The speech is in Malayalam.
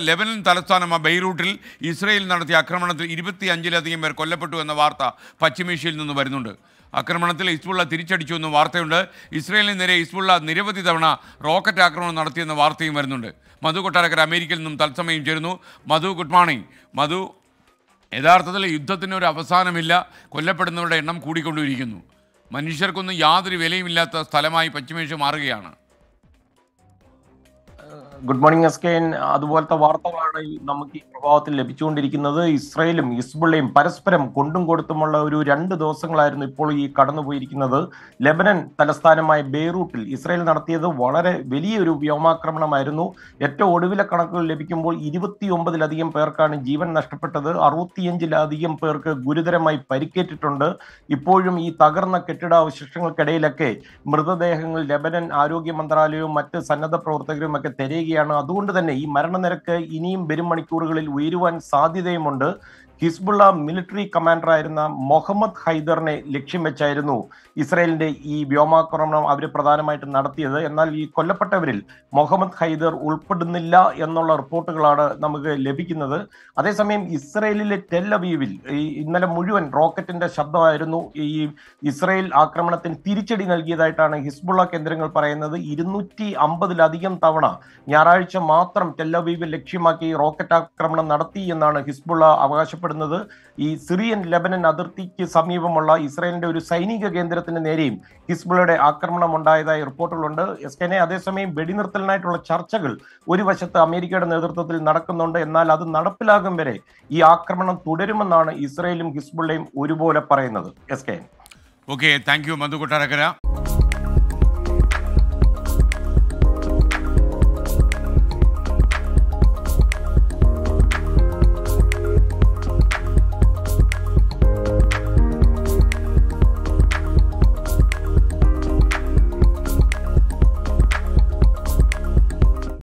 ലെബനൻ തലസ്ഥാനമായ ബെയ്റൂട്ടിൽ ഇസ്രയേൽ നടത്തിയ ആക്രമണത്തിൽ ഇരുപത്തി അഞ്ചിലധികം പേർ കൊല്ലപ്പെട്ടു എന്ന വാർത്ത പശ്ചിമേഷ്യയിൽ നിന്ന് വരുന്നുണ്ട്. ആക്രമണത്തിൽ ഹിസ്ബുള്ള തിരിച്ചടിച്ചു എന്ന വാർത്തയുണ്ട്. ഇസ്രയേലിന് നേരെ ഹിസ്ബുള്ള നിരവധി തവണ റോക്കറ്റ് ആക്രമണം നടത്തിയെന്ന വാർത്തയും വരുന്നുണ്ട്. മധു കൊട്ടാരക്കര അമേരിക്കയിൽ നിന്നും തത്സമയം ചേരുന്നു. മധു ഗുഡ് മോർണിംഗ്. മധു യഥാർത്ഥത്തിൽ യുദ്ധത്തിന് ഒരു അവസാനമില്ല. കൊല്ലപ്പെടുന്നവരുടെ എണ്ണം കൂടിക്കൊണ്ടിരിക്കുന്നു. മനുഷ്യർക്കൊന്നും യാതൊരു വിലയുമില്ലാത്ത സ്ഥലമായി പശ്ചിമേഷ്യ മാറുകയാണ്. ഗുഡ് മോർണിംഗ് എസ് കെ അതുപോലത്തെ വാർത്തകളാണ് നമുക്ക് ഈ പ്രഭാവത്തിൽ ലഭിച്ചുകൊണ്ടിരിക്കുന്നത്. ഇസ്രയേലും ഹിസ്ബുള്ളയും പരസ്പരം കൊണ്ടും കൊടുത്തുമുള്ള ഒരു രണ്ട് ദിവസങ്ങളായിരുന്നു ഇപ്പോൾ ഈ കടന്നുപോയിരിക്കുന്നത്. ലെബനൻ തലസ്ഥാനമായ ബെയ്റൂട്ടിൽ ഇസ്രയേൽ നടത്തിയത് വളരെ വലിയൊരു വ്യോമാക്രമണമായിരുന്നു. ഏറ്റവും ഒടുവിലെ കണക്കുകൾ ലഭിക്കുമ്പോൾ ഇരുപത്തിയൊമ്പതിലധികം പേർക്കാണ് ജീവൻ നഷ്ടപ്പെട്ടത്. അറുപത്തിയഞ്ചിലധികം പേർക്ക് ഗുരുതരമായി പരിക്കേറ്റിട്ടുണ്ട്. ഇപ്പോഴും ഈ തകർന്ന കെട്ടിടാവശിഷ്ടങ്ങൾക്കിടയിലൊക്കെ മൃതദേഹങ്ങൾ ലെബനൻ ആരോഗ്യ മന്ത്രാലയവും മറ്റ് സന്നദ്ധ പ്രവർത്തകരും ഒക്കെ തിരയുകയാണ് അതുകൊണ്ട് തന്നെ ഈ മരണനിരക്ക് ഇനിയും വരും മണിക്കൂറുകളിൽ ഉയരുവാൻ സാധ്യതയുമുണ്ട്. ഹിസ്ബുള്ള മിലിറ്ററി കമാൻഡറായിരുന്ന മുഹമ്മദ് ഹൈദറിനെ ലക്ഷ്യം വെച്ചായിരുന്നു ഇസ്രയേലിന്റെ ഈ വ്യോമാക്രമണം അവർ പ്രധാനമായിട്ടും നടത്തിയത്. എന്നാൽ ഈ കൊല്ലപ്പെട്ടവരിൽ മുഹമ്മദ് ഹൈദർ ഉൾപ്പെടുന്നില്ല എന്നുള്ള റിപ്പോർട്ടുകളാണ് നമുക്ക് ലഭിക്കുന്നത്. അതേസമയം ഇസ്രയേലിലെ ടെല്ലവീവിൽ ഈ ഇന്നലെ മുഴുവൻ റോക്കറ്റിന്റെ ശബ്ദമായിരുന്നു ഈ ഇസ്രയേൽ ആക്രമണത്തിന് തിരിച്ചടി നൽകിയതായിട്ടാണ് ഹിസ്ബുള്ള കേന്ദ്രങ്ങൾ പറയുന്നത്. ഇരുന്നൂറ്റി അമ്പതിലധികം തവണ ഞായറാഴ്ച മാത്രം ടെല്ലവീവ് ലക്ഷ്യമാക്കി റോക്കറ്റ് ആക്രമണം നടത്തി എന്നാണ് ഹിസ്ബുള്ള അവകാശപ്പെടുന്നത്. ഈ സിറിയൻ ലെബനൻ അതിർത്തിക്ക് സമീപമുള്ള ഇസ്രായേലിന്റെ ഒരു സൈനിക കേന്ദ്രത്തിന് നേരെയും ഹിസ്ബുളയുടെ ആക്രമണം ഉണ്ടായതായി റിപ്പോർട്ടുകളുണ്ട്. എസ് കെനെ അതേസമയം വെടിനിർത്തലിനായിട്ടുള്ള ചർച്ചകൾ ഒരു വശത്ത് അമേരിക്കയുടെ നേതൃത്വത്തിൽ നടക്കുന്നുണ്ട്. എന്നാൽ അത് നടപ്പിലാകും വരെ ഈ ആക്രമണം തുടരുമെന്നാണ് ഇസ്രായേലും ഹിസ്ബുള്ളയും ഒരുപോലെ പറയുന്നത്. S K okay thank you Madhu Kottarakkara.